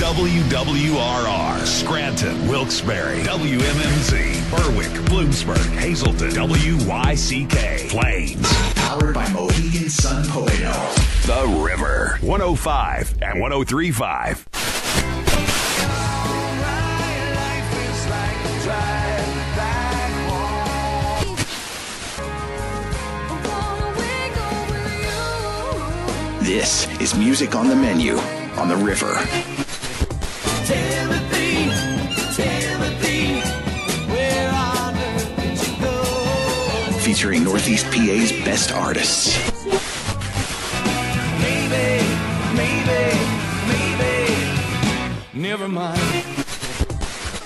WWRR, Scranton, Wilkes-Barre, WMMZ, Berwick, Bloomsburg, Hazleton, WYCK, Plains. Powered by Mohegan Sun Pocono. The River, 105 and 1035. This is music on the menu on the river. Featuring Northeast PA's best artists. Maybe, maybe, maybe, never mind.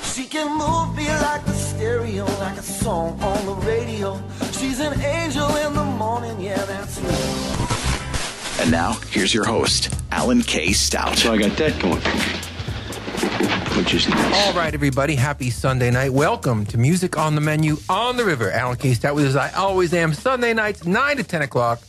She can move me like the stereo, like a song on the radio. She's an angel in the morning, yeah, that's right. And now, here's your host, Alan K. Stout. So I got that going for me. Which is nice. All right, everybody. Happy Sunday night. Welcome to Music on the Menu on the River. Alan K. Stout with us. I always am. Sunday nights, 9 to 10 o'clock.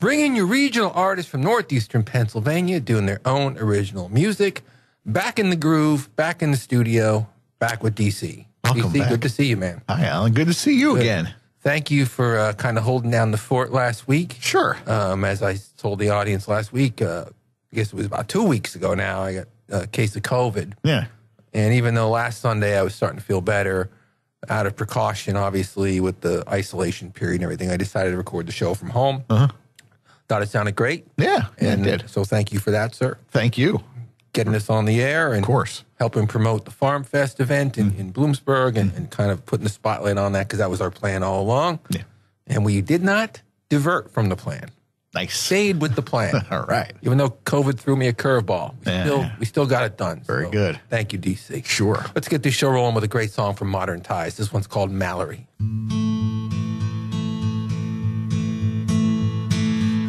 Bringing you regional artists from northeastern Pennsylvania doing their own original music. Back in the groove, back in the studio, back with DC. Welcome DC, back. good to see you, man. Hi, Alan. Good to see you again. Thank you for uh, kind of holding down the fort last week. Sure. Um, as I told the audience last week, uh, I guess it was about two weeks ago now, I got a case of COVID. Yeah. And even though last Sunday I was starting to feel better, out of precaution, obviously, with the isolation period and everything, I decided to record the show from home. Uh-huh. Thought it sounded great. Yeah, yeah, it and did. So thank you for that, sir. Thank you. Getting us on the air and Of course. helping promote the Farm Fest event in, mm. in Bloomsburg and, mm. and kind of putting the spotlight on that because that was our plan all along. Yeah. And we did not divert from the plan. Nice. Stayed with the plan. All right. Even though COVID threw me a curveball, we Yeah. still we still got it done. Very So, good. Thank you, DC. Sure. Let's get this show rolling with a great song from Modern Ties. This one's called Mallory.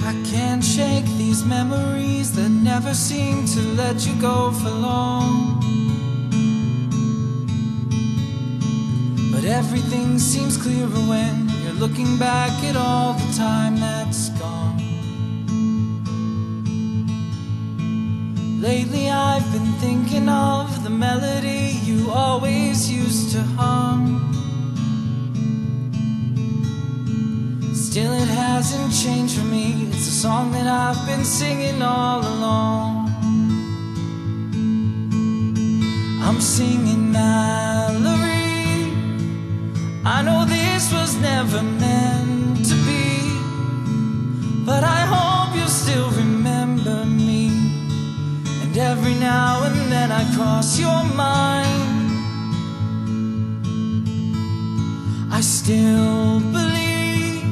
I can't shake these memories that never seem to let you go for long. But everything seems clearer when you're looking back at all the time that's gone. Lately, I've been thinking of the melody you always used to hum. Still, it hasn't changed for me. It's a song that I've been singing all along. I'm singing Mallory. I know this was never meant to be, but I hope you still remember me. And every now and then I cross your mind. I still believe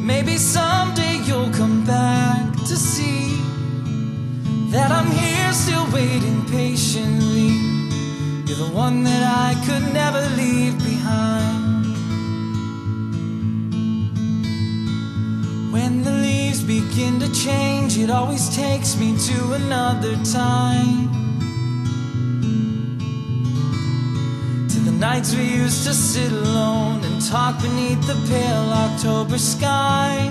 maybe someday you'll come back to see that I'm here still waiting patiently. You're the one that I could never leave behind. When the leaves begin to change, it always takes me to another time. To the nights we used to sit alone and talk beneath the pale October sky.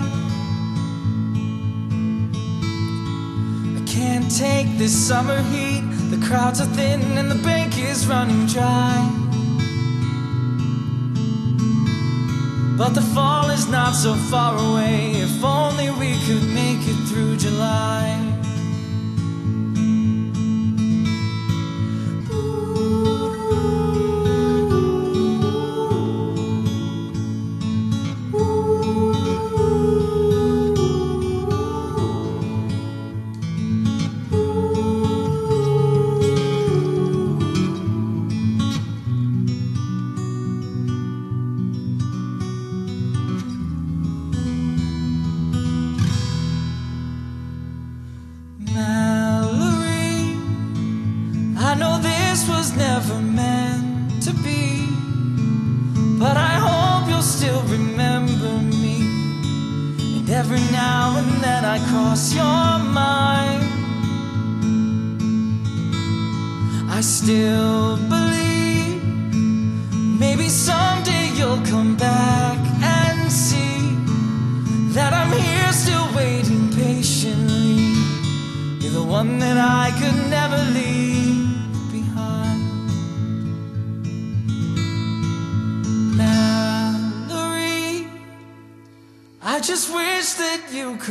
I can't take this summer heat. The crowds are thin and the bank is running dry. But the fall is not so far away. If only we could make it through July.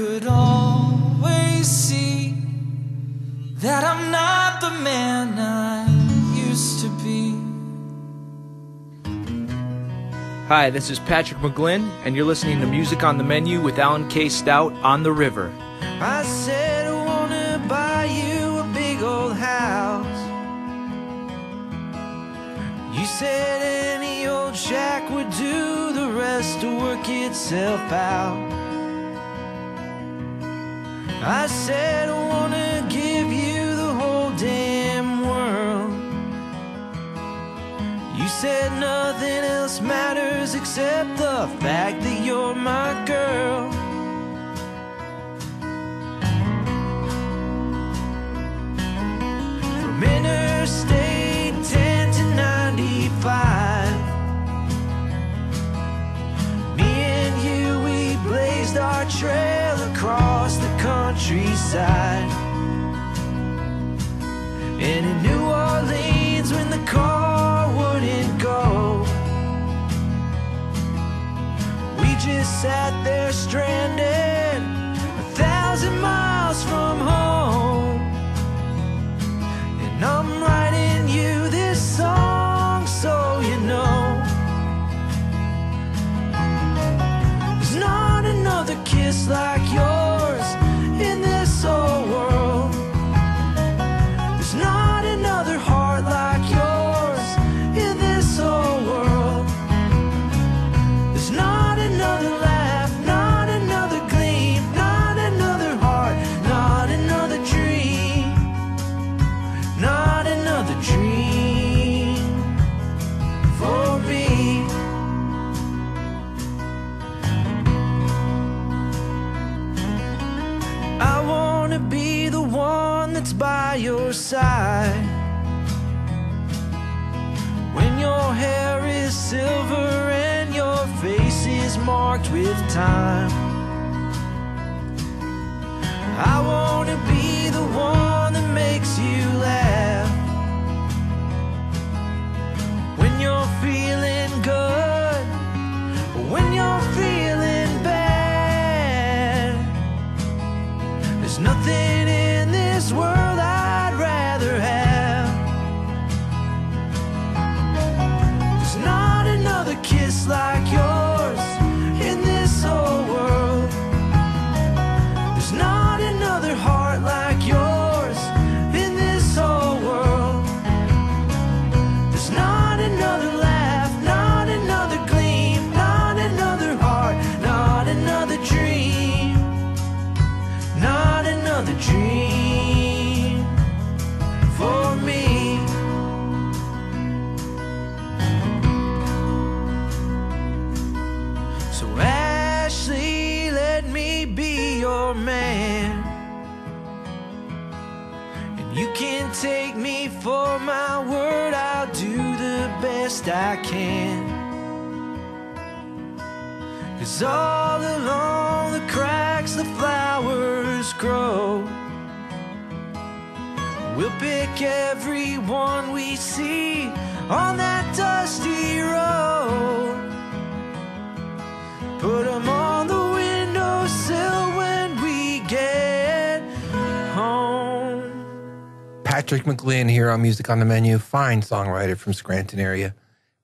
Could always see that I'm not the man I used to be. Hi, this is Patrick McGlynn, and you're listening to Music on the Menu with Alan K. Stout on the River. I said I wanna buy you a big old house. You said any old shack would do, the rest to work itself out. I said I wanna give you the whole damn world. You said nothing else matters except the fact that you're my girl. Countryside And in New Orleans when the car wouldn't go We just sat there stranded marked with time. I wanna be the one see on that dusty road. Put 'em on the windowsill when we get home. Patrick McGlynn here on Music on the Menu. Fine songwriter from Scranton area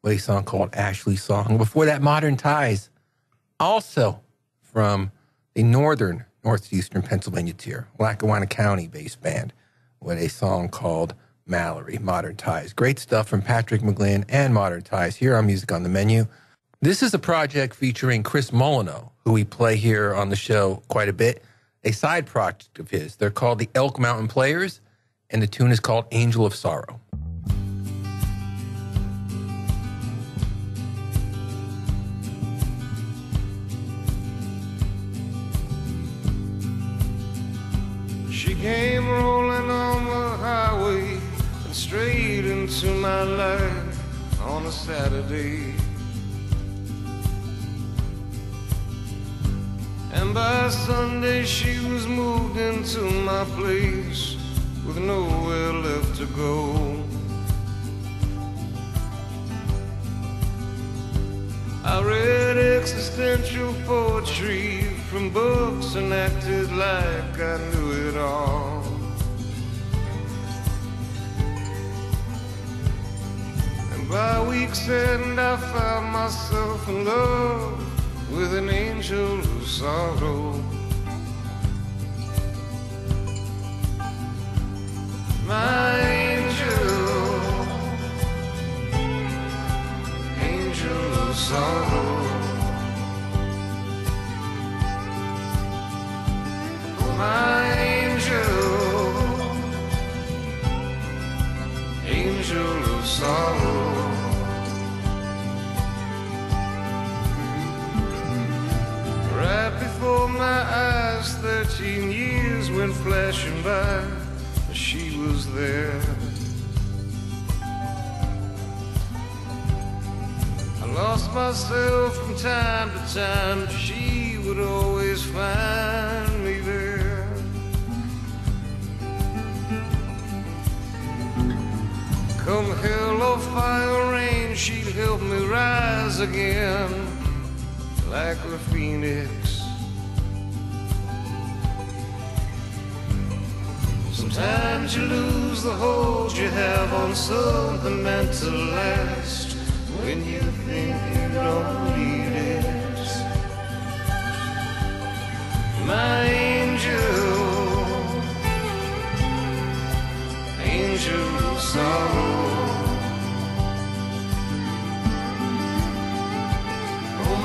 with a song called Ashley Song. Before that, Modern Ties, also from the northern, northeastern Pennsylvania tier, Lackawanna County based band with a song called Mallory, Modern Ties. Great stuff from Patrick McGlynn and Modern Ties here on Music on the Menu. This is a project featuring Chris Molyneux, who we play here on the show quite a bit, a side project of his. They're called the Elk Mountain Players, and the tune is called Angel of Sorrow. She came into my life on a Saturday. And by Sunday she was moved into my place with nowhere left to go. I read existential poetry from books and acted like I knew it all. By week's end, I found myself in love with an angel of sorrow. My angel, angel of sorrow. My angel, angel of sorrow. Right before my eyes, thirteen years went flashing by. She was there. I lost myself from time to time, she would always find me there. Come hell or fire rain, she'd help me rise again like a phoenix. Sometimes you lose the hold you have on something meant to last when you think you don't need it. My angel, angel sorrow.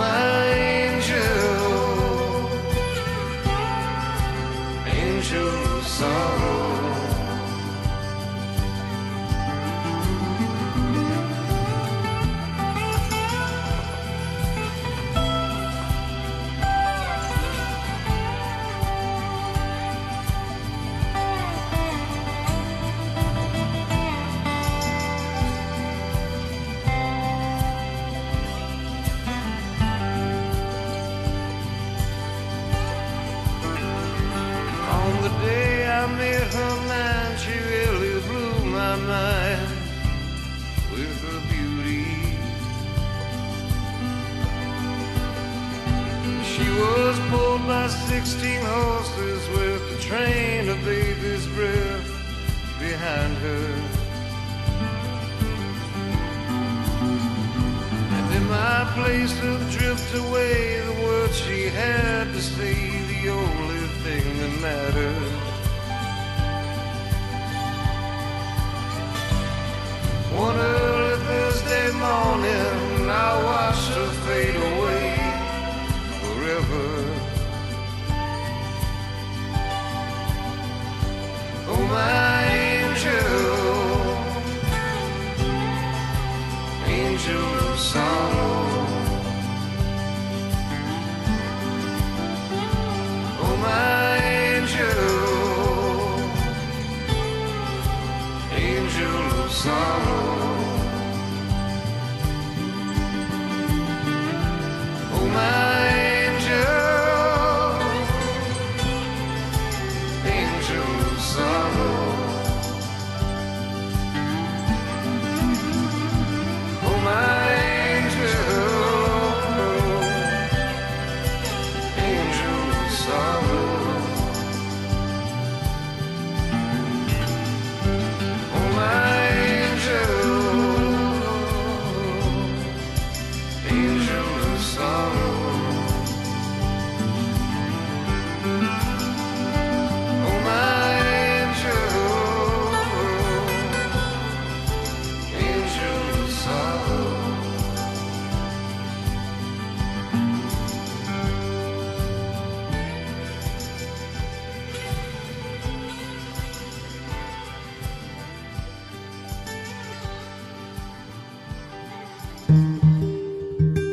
My angel, angel of my to drift away, the words she had to say, the only thing that mattered. One early Thursday morning, I watched her fade away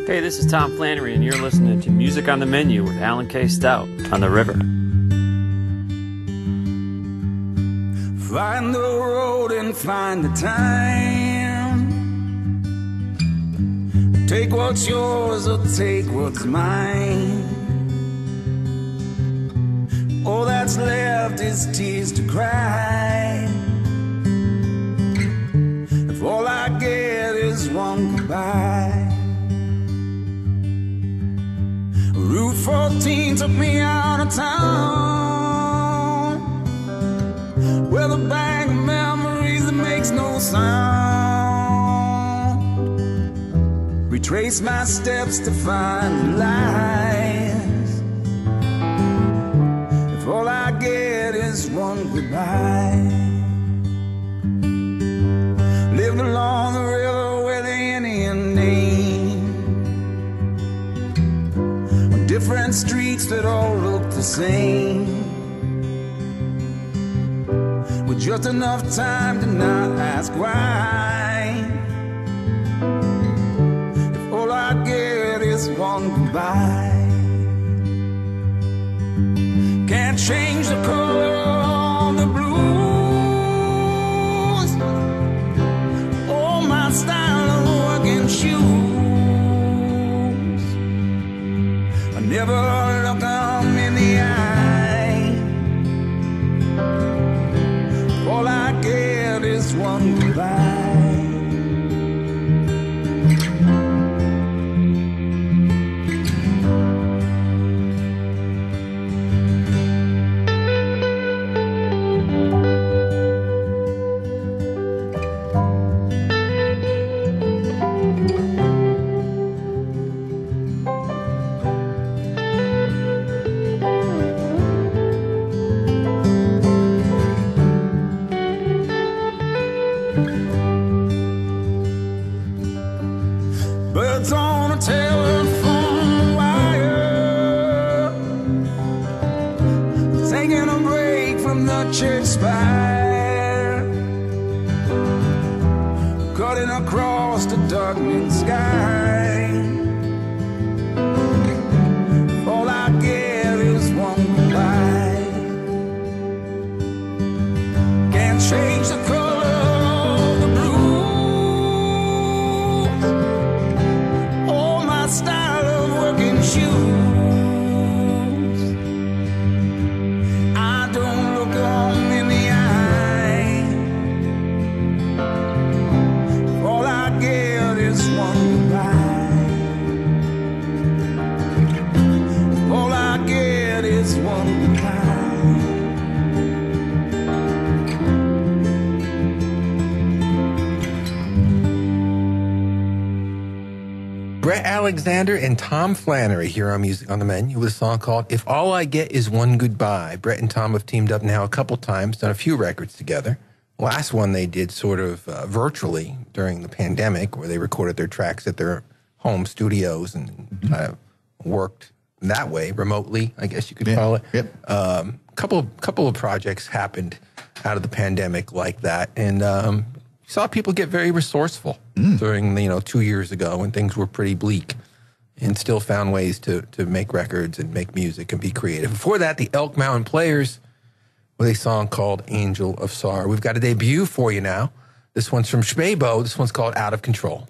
Hey, this is Tom Flannery, and you're listening to Music on the Menu with Alan K. Stout on the river. Find the road and find the time. Take what's yours or take what's mine. All that's left is tears to cry. If all I get is one goodbye. Took me out of town. Where the bag of memories that makes no sound. Retrace my steps to find lies. If all I get is one goodbye. Streets that all look the same. With just enough time to not ask why. If all I get is one goodbye. Can't change the color Alexander and Tom Flannery here on Music on the Menu with a song called If All I Get Is One Goodbye. Brett and Tom have teamed up now a couple times, done a few records together. Last one they did sort of uh, virtually during the pandemic, where they recorded their tracks at their home studios and kind of worked that way remotely, I guess you could call it. Yep. Um, couple couple of projects happened out of the pandemic like that, and um, saw people get very resourceful mm. during the, you know two years ago when things were pretty bleak, and still found ways to to make records and make music and be creative. Before that, the Elk Mountain Players with a song called "Angel of Sorrow." We've got a debut for you now. This one's from Schmabo. This one's called "Out of Control."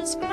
Church's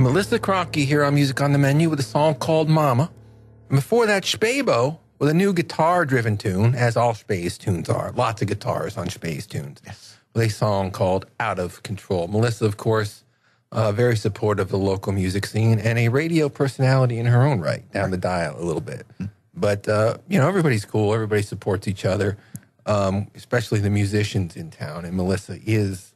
Melissa Cronkey here on Music on the Menu with a song called Mama. And before that, Spabo with a new guitar driven tune, as all Space tunes are. Lots of guitars on Space tunes. Yes. With a song called Out of Control. Melissa, of course, uh, very supportive of the local music scene and a radio personality in her own right, down right. the dial a little bit. Mm-hmm. But, uh, you know, everybody's cool, everybody supports each other, um, especially the musicians in town. And Melissa is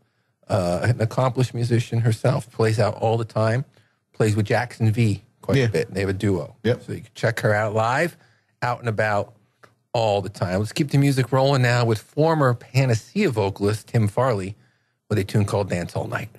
uh, an accomplished musician herself, plays out all the time, plays with Jackson V quite yeah. a bit. And they have a duo. Yep. So you can check her out live, out and about all the time. Let's keep the music rolling now with former Panacea vocalist Tim Farley with a tune called Dance All Night.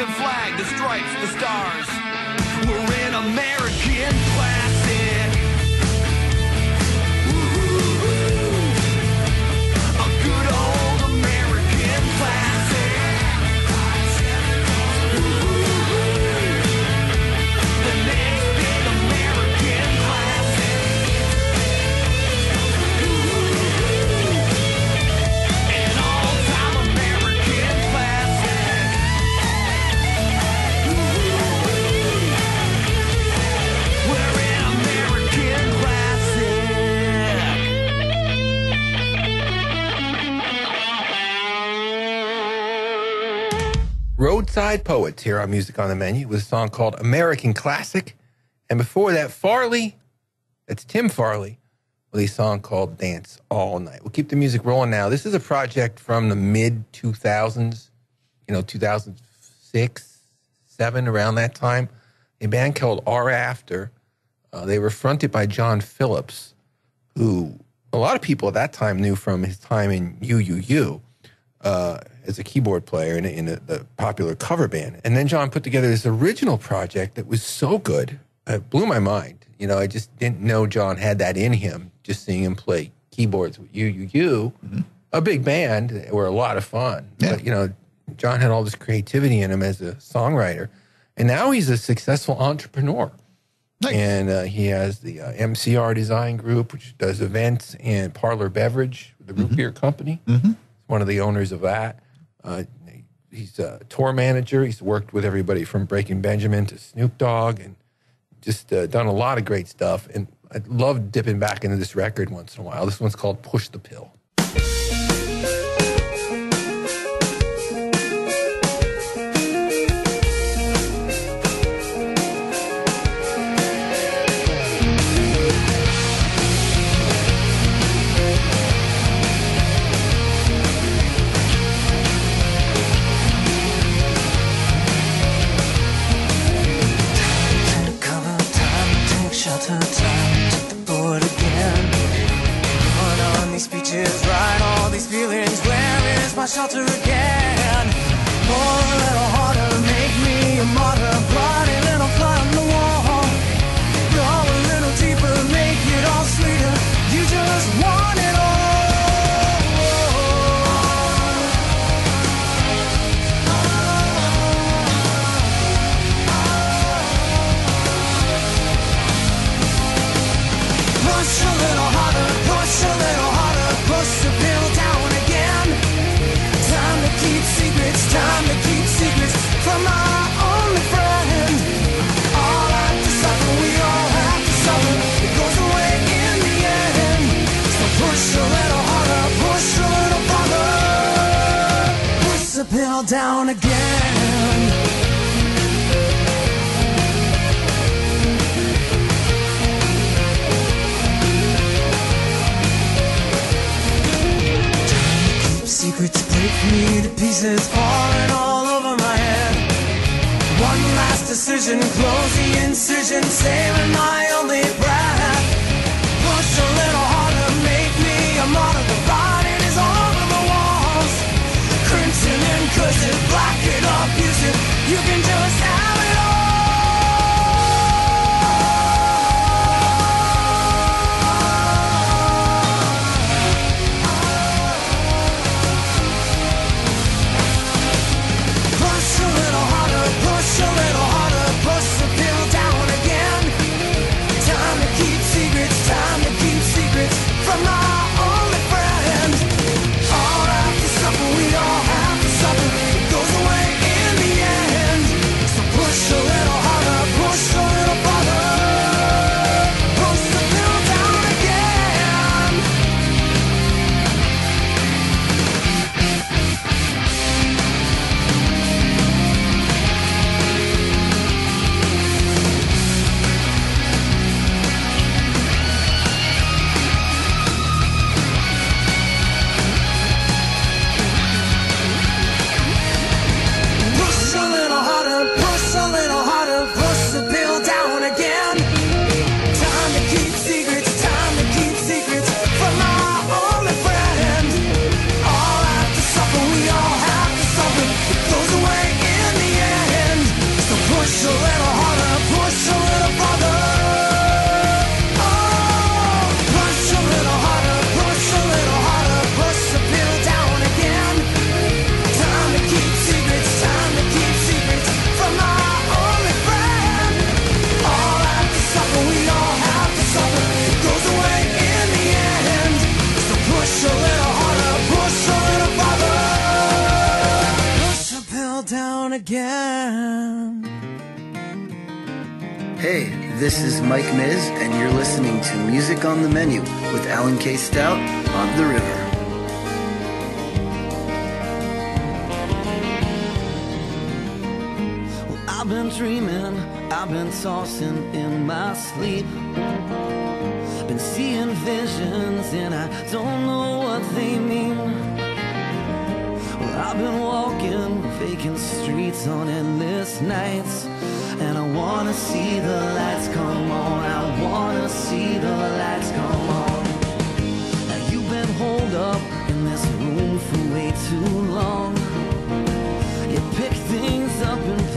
Waving flag, the stripes, the stars. We're Roadside Poets here on Music on the Menu with a song called American Classic. And before that, Farley, that's Tim Farley, with a song called Dance All Night. We'll keep the music rolling now. This is a project from the mid 2000s, you know, 2006, 7, around that time. A band called Hour After. Uh, they were fronted by John Phillips, who a lot of people at that time knew from his time in UUU uh, as a keyboard player in, a, in a, the popular cover band. And then John put together this original project that was so good, it blew my mind. You know, I just didn't know John had that in him. Just seeing him play keyboards with UUU, a big band, that were a lot of fun. But you know, John had all this creativity in him as a songwriter, and now he's a successful entrepreneur. And uh, he has the uh, MCR Design Group, which does events and Parlor Beverage, the root beer company. Mhm. One of the owners of that. Uh, he's a tour manager. He's worked with everybody from Breaking Benjamin to Snoop Dogg, and just uh, done a lot of great stuff. And I love dipping back into this record once in a while. This one's called Push the Pill. Shelter again? Break me to pieces, falling all over my head. One last decision, close the incision, saving my again. Hey, this is Mike Miz, and you're listening to Music on the Menu with Alan K. Stout on the river. Well, I've been dreaming, I've been tossing in my sleep. Been seeing visions, and I don't know what they mean. I've been walking vacant streets on endless nights. And I wanna see the lights come on. I wanna see the lights come on. Now you've been holed up in this room for way too long. You pick things up and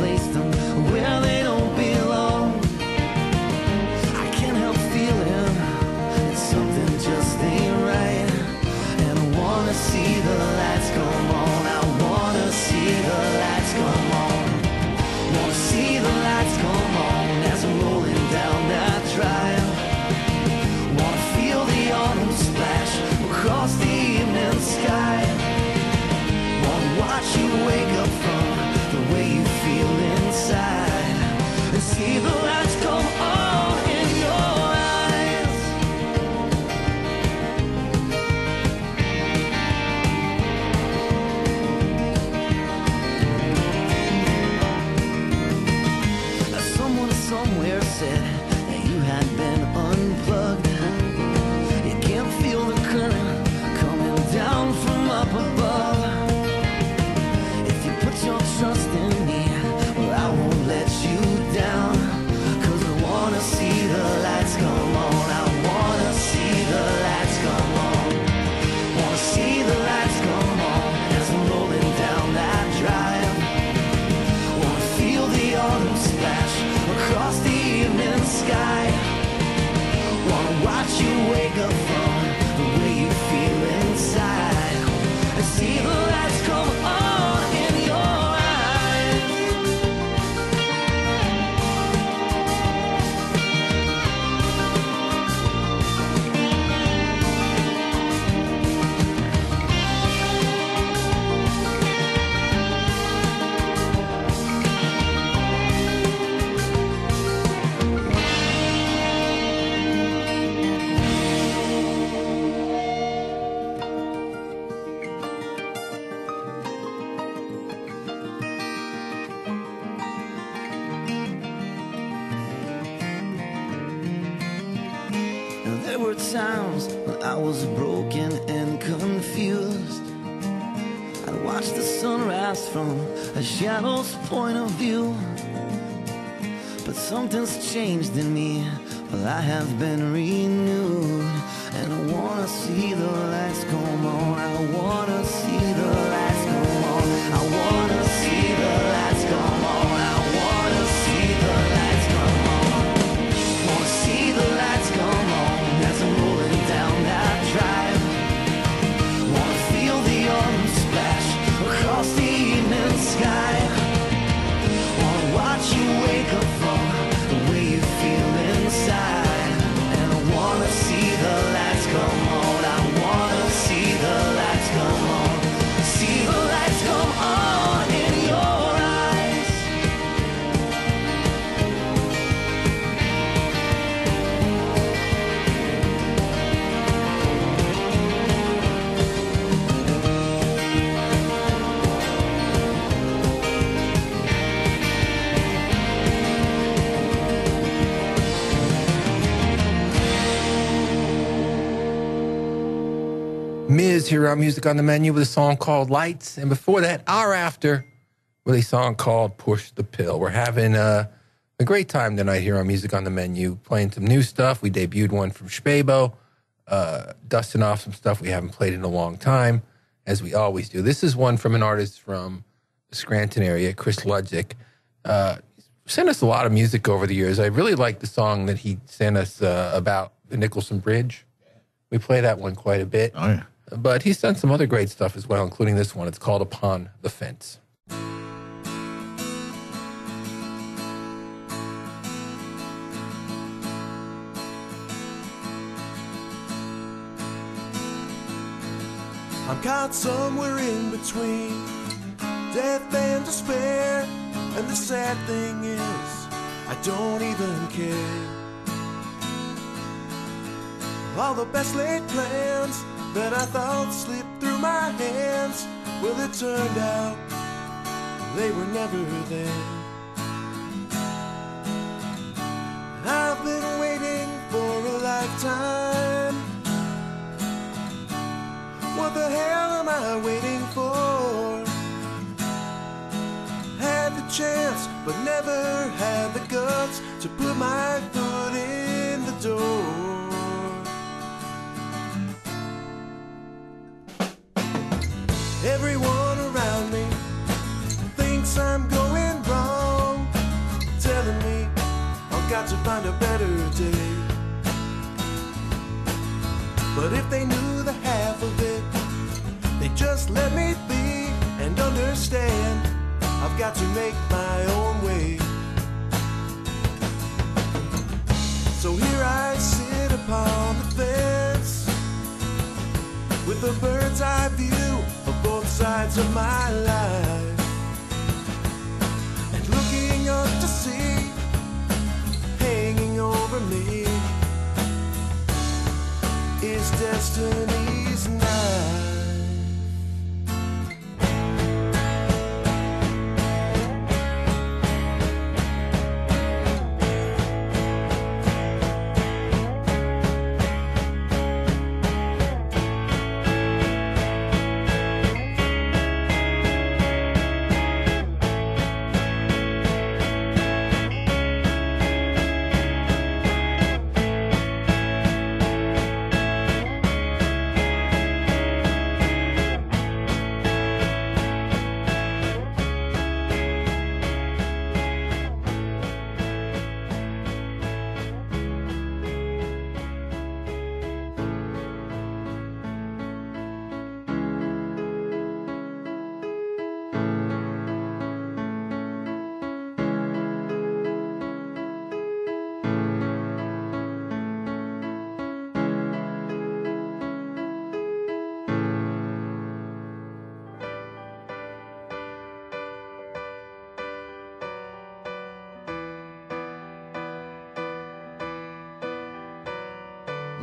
Miz here on Music on the Menu with a song called Lights. And before that, Hour After with a song called Push the Pill. We're having uh, a great time tonight here on Music on the Menu, playing some new stuff. We debuted one from Spabo, uh, dusting off some stuff we haven't played in a long time, as we always do. This is one from an artist from the Scranton area, Chris Ludzik. Uh, sent us a lot of music over the years. I really like the song that he sent us uh, about the Nicholson Bridge. We play that one quite a bit. Oh, yeah. But he's done some other great stuff as well, including this one. It's called Upon the Fence. I'm caught somewhere in between death and despair. And the sad thing is, I don't even care. All the best laid plans that I thought slipped through my hands, well, it turned out they were never there. I've been waiting for a lifetime. What the hell am I waiting for? Had the chance, but never had the guts to put my foot in the door. Find a better day. But if they knew the half of it, they just let me be and understand I've got to make my own way. So here I sit upon the fence with a bird's eye view of both sides of my life. Me, is destiny's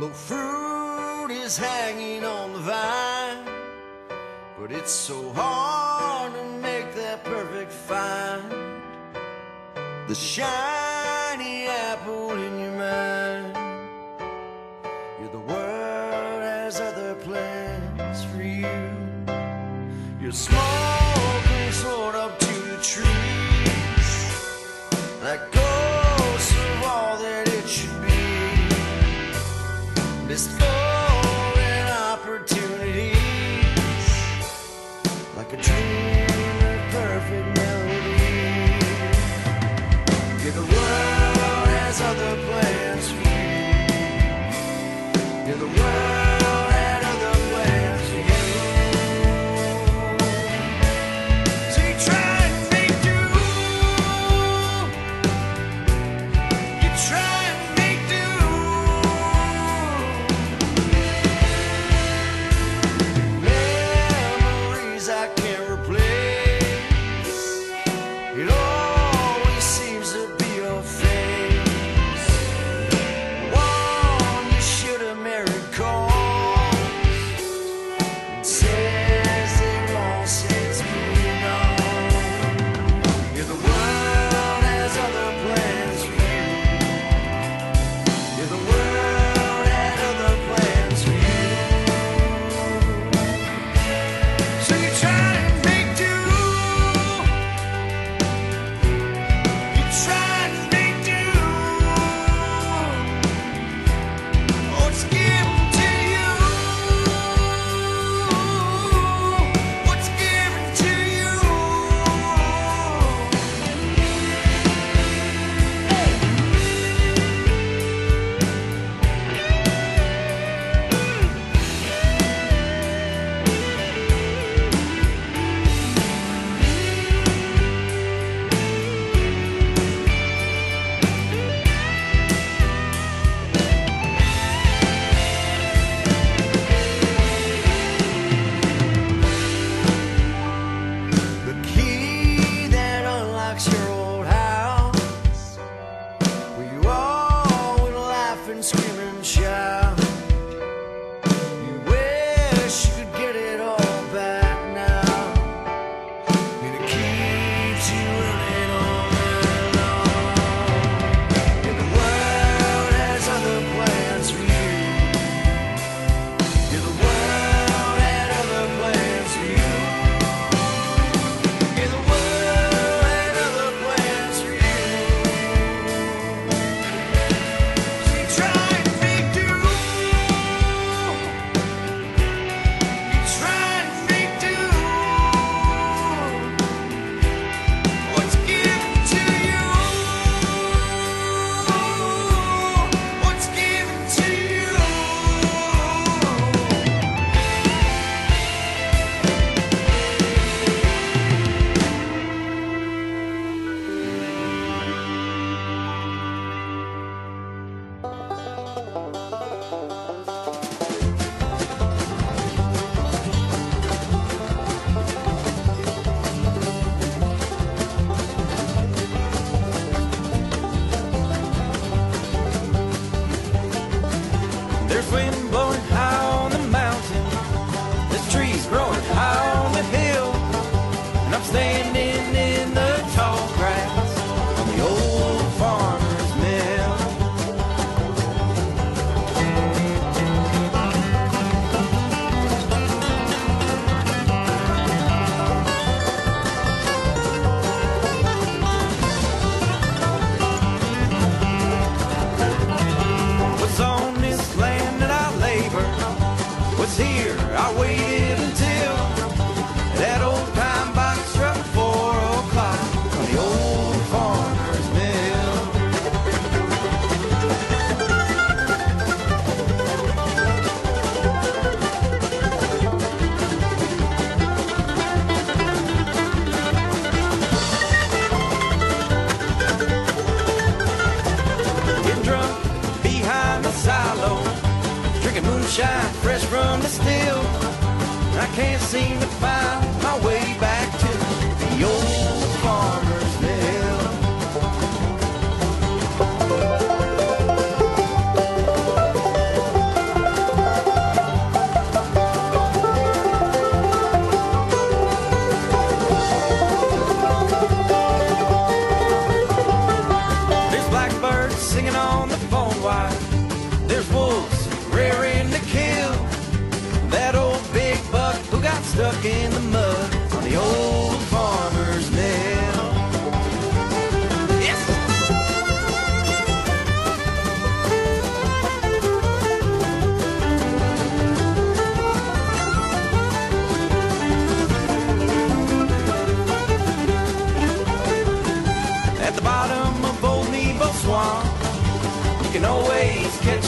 No fruit is hanging on the vine, but it's so hard to make that perfect find. The shiny apple in your mind. You're the world has other plans for you. You're smoke Golden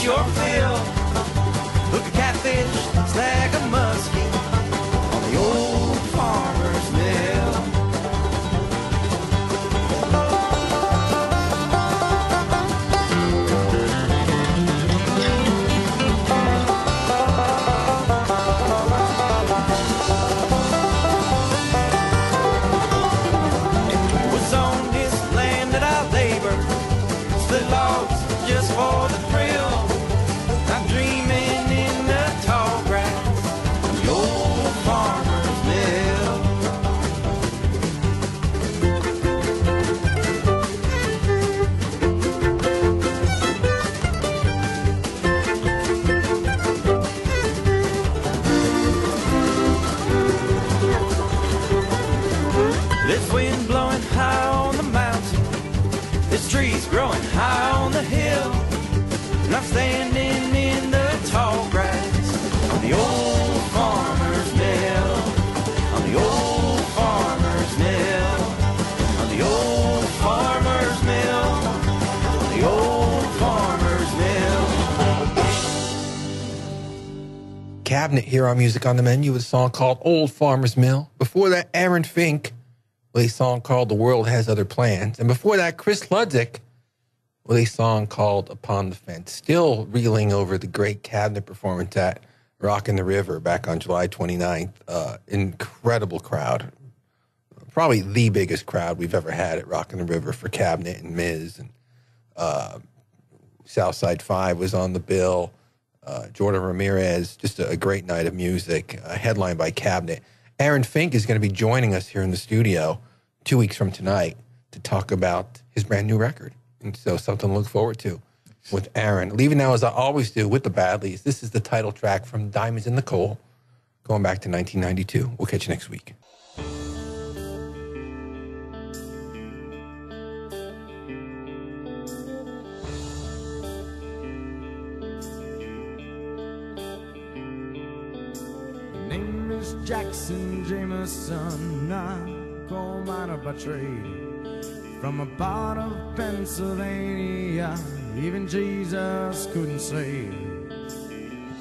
your fill. Cabinet here on Music on the Menu with a song called Old Farmer's Mill. Before that, Aaron Fink with a song called The World Has Other Plans. And before that, Chris Ludzik with a song called Upon the Fence. Still reeling over the great cabinet performance at Rockin' the River back on July 29th. Uh, incredible crowd. Probably the biggest crowd we've ever had at Rockin' the River for cabinet and Miz. And uh, Southside Five was on the bill. Uh, Jordan Ramirez, just a, a great night of music, uh, headlined by Cabinet. Aaron Fink is going to be joining us here in the studio two weeks from tonight to talk about his brand new record. And so something to look forward to with Aaron. Leaving now, as I always do, with the Badlees. This is the title track from Diamonds in the Coal, going back to 1992. We'll catch you next week. Jameson, a coal miner by trade. From a part of Pennsylvania, even Jesus couldn't save.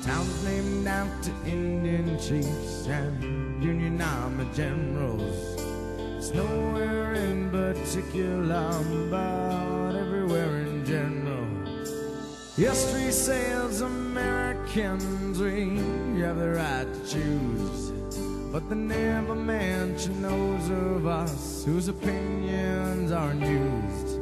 Town's named after Indian chiefs and Union Army generals. It's nowhere in particular, but everywhere in general. History says Americans, we have the right to choose. But they never mention those of us whose opinions aren't used.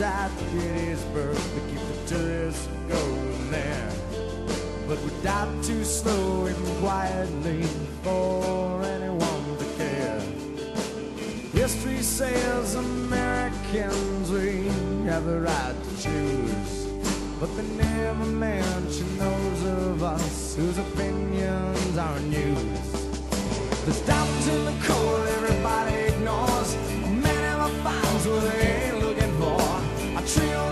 At Gettysburg, they keep the tourists going there. But we died too slow and quietly for anyone to care. History says Americans, we have the right to choose. But they never mention those of us whose opinions are news. The doubts in the core everybody ignores. Man never finds what they. A